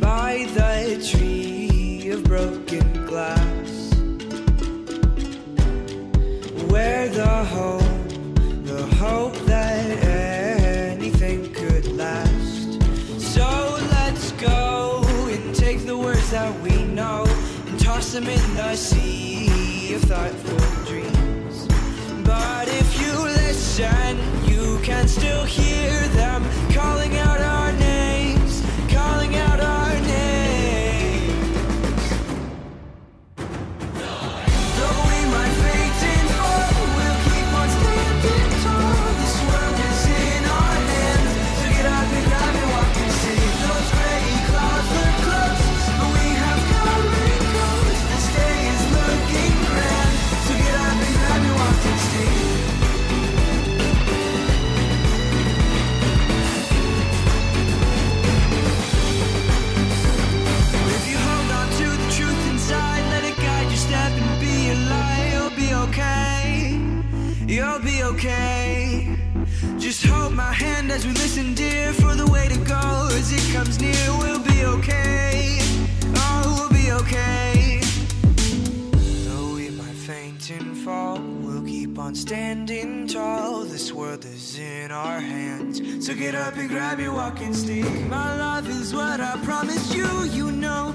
by the tree of broken glass, where the hope, the hope that anything could last. So let's go and take the words that we know and toss them in the sea of thoughtful dreams. But and light. You'll be okay. You'll be okay. Just hold my hand as we listen, dear, for the way to go as it comes near. We'll be okay. Oh, we'll be okay. Though we might faint and fall, we'll keep on standing tall. This world is in our hands. So get up and grab your walking stick. My love is what I promised you. You know